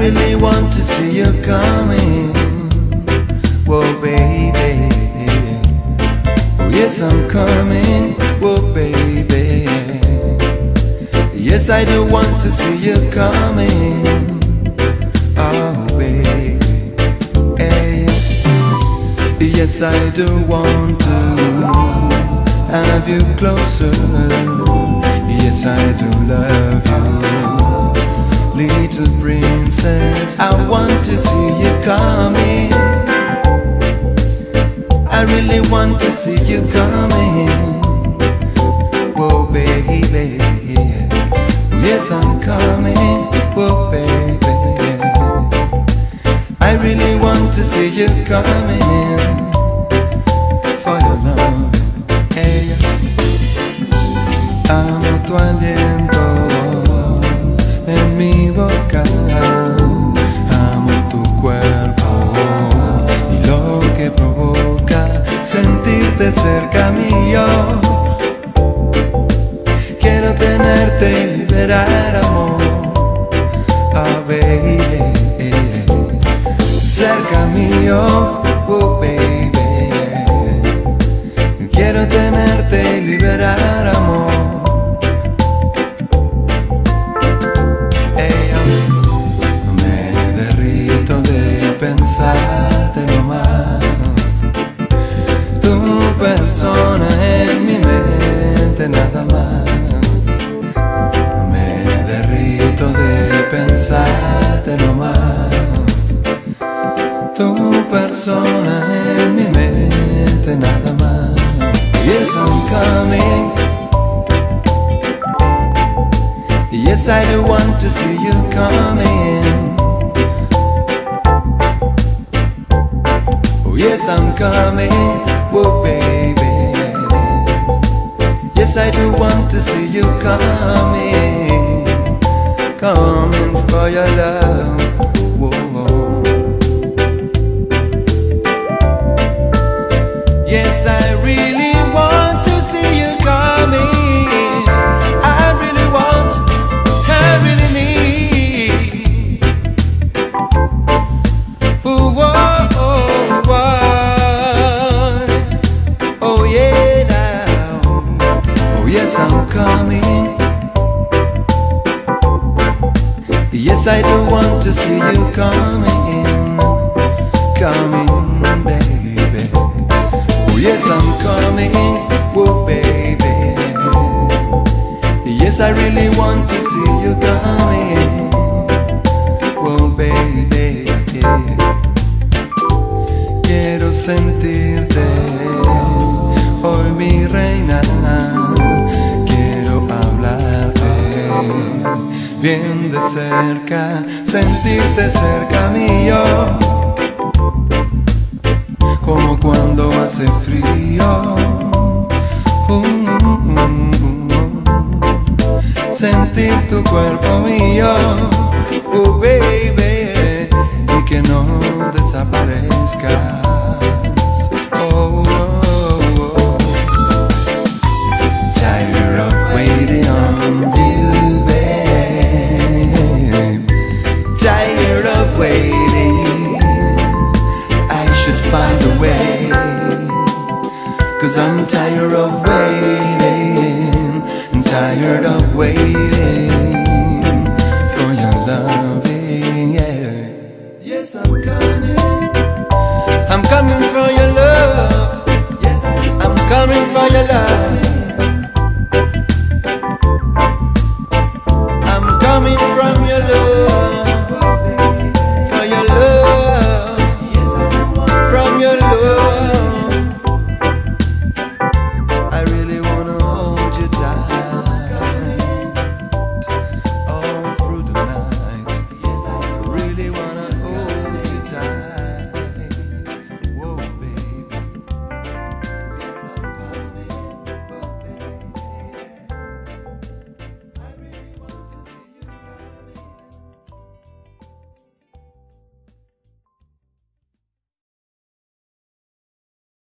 really want to see you coming. Whoa, baby. Oh, yes, I'm coming. Whoa, baby. Yes, I do want to see you coming. Oh, baby. Hey. Yes, I do want to have you closer. Yes, I do love you, little princess. I want to see you coming. I really want to see you coming. Whoa, baby. Yes, I'm coming. Whoa, baby. I really want to see you coming for your love. Hey, amo tu sentirte cerca mío. Quiero tenerte y liberar amor. Oh, baby cerca mío, oh baby. Quiero tenerte y liberar amor. Me derrito de pensarte persona en mi mente nada más. Me derrito de pensarte nomás tu persona en mi mente nada más. Yes, I'm coming. Yes, I do want to see you coming. Oh, yes, I'm coming. Baby. Yes, I do want to see you coming. Coming for your love. I do want to see you coming, coming, baby. Oh yes, I'm coming, oh baby. Yes, I really want to see you coming, oh baby. Quiero sentirte, hoy mi reina. Bien de cerca, sentirte cerca mío como cuando hace frío. sentir tu cuerpo mío, oh baby, y que no desaparezcas. I'm tired of waiting, I'm tired of waiting for your loving. Yeah. Yes, I'm coming. I'm coming for your love. Yes, I'm coming for your love. I'm coming